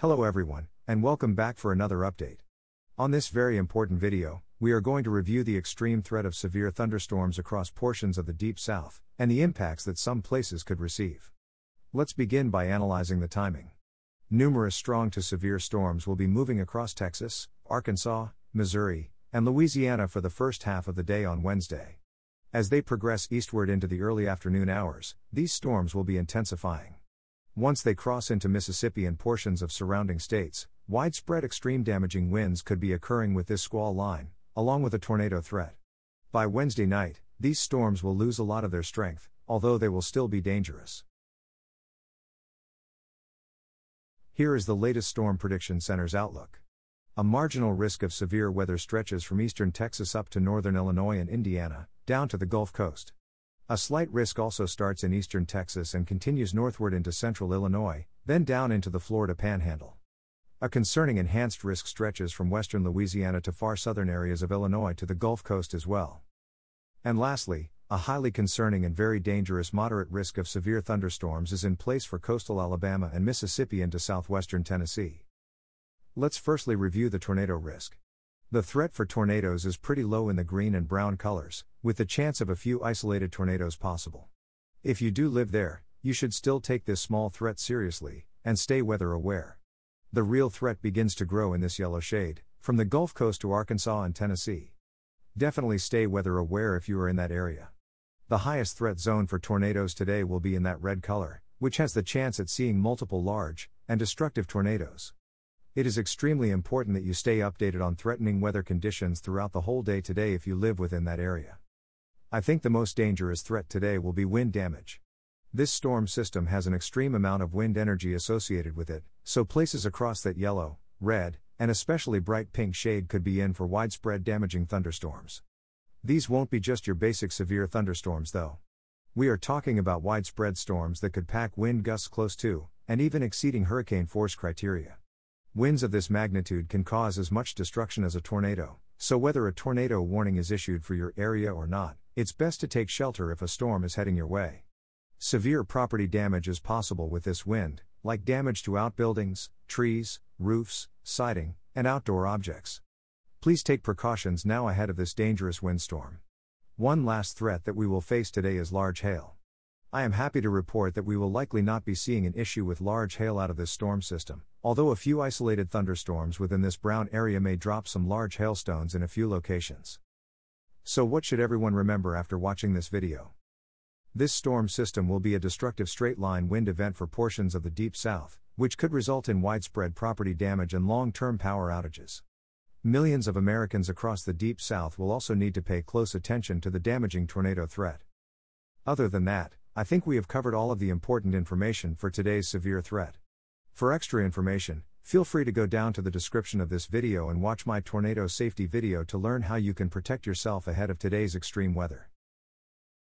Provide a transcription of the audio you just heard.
Hello everyone, and welcome back for another update. On this very important video, we are going to review the extreme threat of severe thunderstorms across portions of the Deep South, and the impacts that some places could receive. Let's begin by analyzing the timing. Numerous strong to severe storms will be moving across Texas, Arkansas, Missouri, and Louisiana for the first half of the day on Wednesday. As they progress eastward into the early afternoon hours, these storms will be intensifying. Once they cross into Mississippi and portions of surrounding states, widespread extreme damaging winds could be occurring with this squall line, along with a tornado threat. By Wednesday night, these storms will lose a lot of their strength, although they will still be dangerous. Here is the latest Storm Prediction Center's outlook. A marginal risk of severe weather stretches from eastern Texas up to northern Illinois and Indiana, down to the Gulf Coast. A slight risk also starts in eastern Texas and continues northward into central Illinois, then down into the Florida panhandle. A concerning enhanced risk stretches from western Louisiana to far southern areas of Illinois to the Gulf Coast as well. And lastly, a highly concerning and very dangerous moderate risk of severe thunderstorms is in place for coastal Alabama and Mississippi into southwestern Tennessee. Let's firstly review the tornado risk. The threat for tornadoes is pretty low in the green and brown colors, with the chance of a few isolated tornadoes possible. If you do live there, you should still take this small threat seriously, and stay weather aware. The real threat begins to grow in this yellow shade, from the Gulf Coast to Arkansas and Tennessee. Definitely stay weather aware if you are in that area. The highest threat zone for tornadoes today will be in that red color, which has the chance at seeing multiple large and destructive tornadoes. It is extremely important that you stay updated on threatening weather conditions throughout the whole day today if you live within that area. I think the most dangerous threat today will be wind damage. This storm system has an extreme amount of wind energy associated with it, so places across that yellow, red, and especially bright pink shade could be in for widespread damaging thunderstorms. These won't be just your basic severe thunderstorms though. We are talking about widespread storms that could pack wind gusts close to, and even exceeding hurricane force criteria. Winds of this magnitude can cause as much destruction as a tornado, so whether a tornado warning is issued for your area or not, it's best to take shelter if a storm is heading your way. Severe property damage is possible with this wind, like damage to outbuildings, trees, roofs, siding, and outdoor objects. Please take precautions now ahead of this dangerous windstorm. One last threat that we will face today is large hail. I am happy to report that we will likely not be seeing an issue with large hail out of this storm system, although a few isolated thunderstorms within this brown area may drop some large hailstones in a few locations. So, what should everyone remember after watching this video? This storm system will be a destructive straight line wind event for portions of the Deep South, which could result in widespread property damage and long term power outages. Millions of Americans across the Deep South will also need to pay close attention to the damaging tornado threat. Other than that, I think we have covered all of the important information for today's severe threat. For extra information, feel free to go down to the description of this video and watch my tornado safety video to learn how you can protect yourself ahead of today's extreme weather.